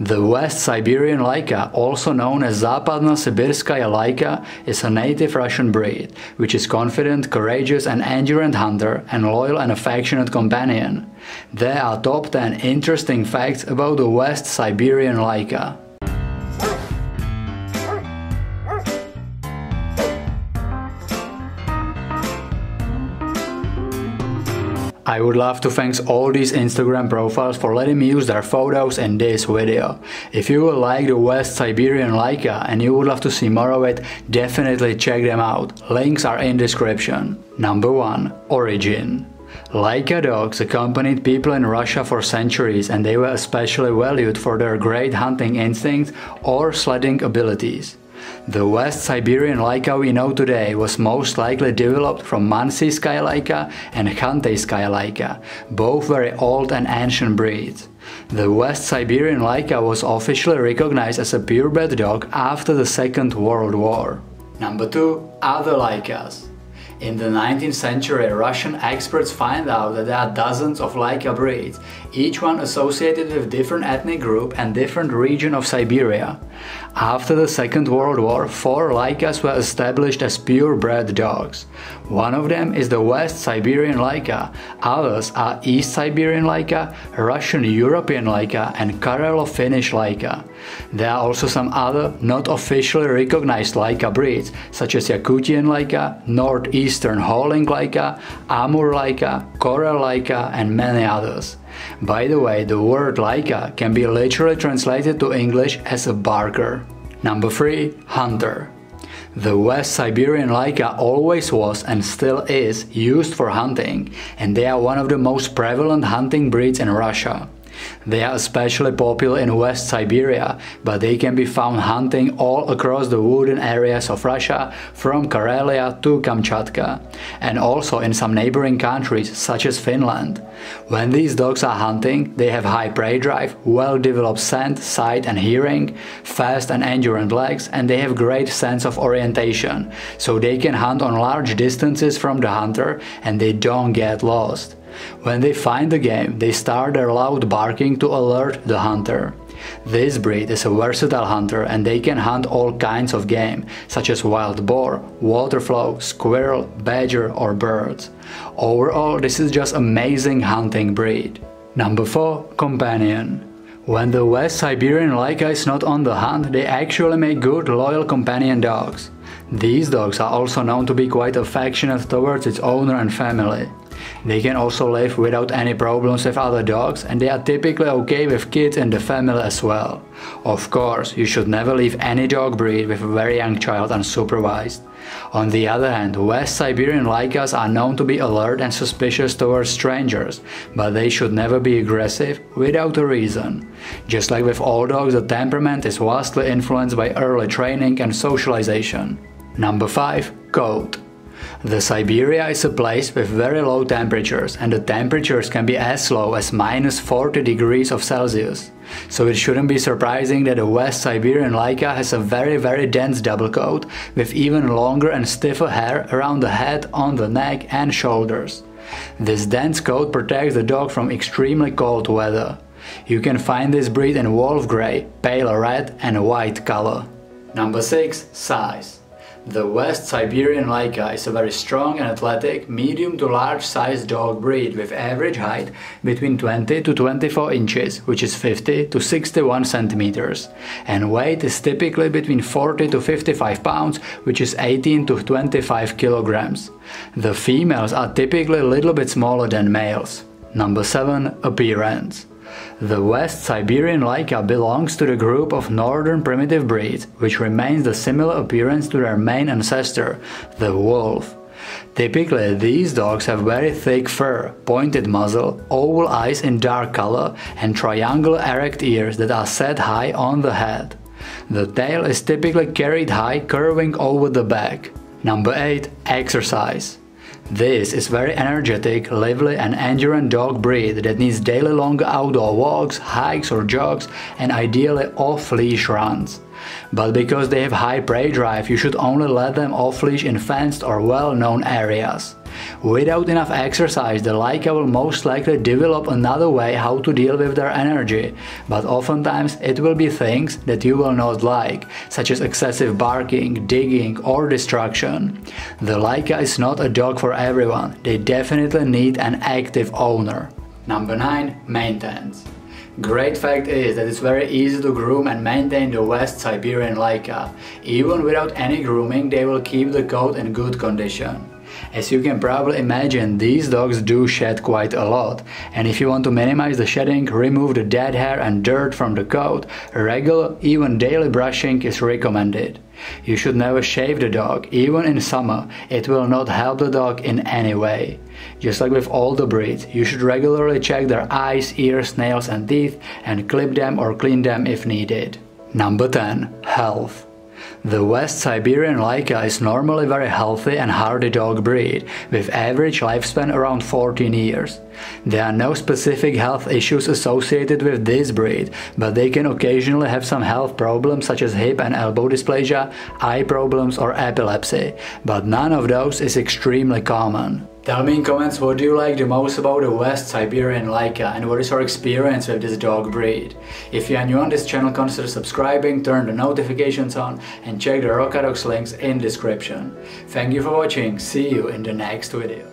The West Siberian Laika, also known as Zapadna Sibirskaya Laika, is a native Russian breed, which is confident, courageous and endurant hunter and loyal and affectionate companion. There are top 10 interesting facts about the West Siberian Laika. I would love to thank all these Instagram profiles for letting me use their photos in this video. If you would like the West Siberian Laika and you would love to see more of it, definitely check them out. Links are in description. Number 1. Origin Laika dogs accompanied people in Russia for centuries and they were especially valued for their great hunting instincts or sledding abilities. The West Siberian Laika we know today was most likely developed from Mansiyskaya Laika and Khantayskaya Laika, both very old and ancient breeds. The West Siberian Laika was officially recognized as a purebred dog after the Second World War. Number 2. Other Laikas in the 19th century, Russian experts find out that there are dozens of Laika breeds, each one associated with different ethnic group and different region of Siberia. After the Second World War, four Laikas were established as purebred dogs. One of them is the West Siberian Laika, others are East Siberian Laika, Russian European Laika and Karelo-Finnish Laika. There are also some other not officially recognized Laika breeds, such as Yakutian Laika, Northeastern Hauling Laika, Amur Laika, Karel Laika and many others. By the way, the word Laika can be literally translated to English as a barker. Number 3. Hunter the West Siberian Laika always was and still is used for hunting, and they are one of the most prevalent hunting breeds in Russia. They are especially popular in West Siberia, but they can be found hunting all across the wooded areas of Russia from Karelia to Kamchatka, and also in some neighboring countries such as Finland. When these dogs are hunting, they have high prey drive, well-developed scent, sight and hearing, fast and endurant legs, and they have great sense of orientation, so they can hunt on large distances from the hunter and they don't get lost. When they find the game, they start their loud barking to alert the hunter. This breed is a versatile hunter and they can hunt all kinds of game, such as wild boar, waterfowl, squirrel, badger or birds. Overall, this is just amazing hunting breed. Number 4. Companion When the West Siberian Laika is not on the hunt, they actually make good loyal companion dogs. These dogs are also known to be quite affectionate towards its owner and family. They can also live without any problems with other dogs and they are typically okay with kids in the family as well. Of course, you should never leave any dog breed with a very young child unsupervised. On the other hand, West Siberian Laikas are known to be alert and suspicious towards strangers, but they should never be aggressive without a reason. Just like with all dogs, the temperament is vastly influenced by early training and socialization. Number 5. Coat the Siberia is a place with very low temperatures and the temperatures can be as low as minus 40 degrees of Celsius. So it shouldn't be surprising that the West Siberian Laika has a very very dense double coat with even longer and stiffer hair around the head, on the neck and shoulders. This dense coat protects the dog from extremely cold weather. You can find this breed in wolf grey, pale red and white color. Number 6. Size the West Siberian Laika is a very strong and athletic, medium to large sized dog breed with average height between 20 to 24 inches, which is 50 to 61 centimeters, and weight is typically between 40 to 55 pounds, which is 18 to 25 kilograms. The females are typically a little bit smaller than males. Number 7. Appearance the West Siberian Laika belongs to the group of northern primitive breeds, which remains the similar appearance to their main ancestor, the wolf. Typically, these dogs have very thick fur, pointed muzzle, oval eyes in dark color, and triangular erect ears that are set high on the head. The tail is typically carried high, curving over the back. Number 8. Exercise this is very energetic, lively and endurant dog breed that needs daily long outdoor walks, hikes or jogs and ideally off-leash runs. But because they have high prey drive, you should only let them off-leash in fenced or well-known areas. Without enough exercise, the Laika will most likely develop another way how to deal with their energy, but oftentimes it will be things that you will not like, such as excessive barking, digging, or destruction. The Laika is not a dog for everyone, they definitely need an active owner. Number 9. Maintenance. Great fact is that it's very easy to groom and maintain the West Siberian Laika. Even without any grooming, they will keep the coat in good condition. As you can probably imagine, these dogs do shed quite a lot, and if you want to minimize the shedding, remove the dead hair and dirt from the coat, regular, even daily brushing is recommended. You should never shave the dog, even in summer, it will not help the dog in any way. Just like with all the breeds, you should regularly check their eyes, ears, nails and teeth and clip them or clean them if needed. Number 10. Health the West Siberian Laika is normally a very healthy and hardy dog breed, with average lifespan around 14 years. There are no specific health issues associated with this breed, but they can occasionally have some health problems such as hip and elbow dysplasia, eye problems or epilepsy, but none of those is extremely common. Tell me in comments what do you like the most about the West Siberian Laika and what is your experience with this dog breed. If you are new on this channel consider subscribing, turn the notifications on and check the Rocadog's links in description. Thank you for watching, see you in the next video.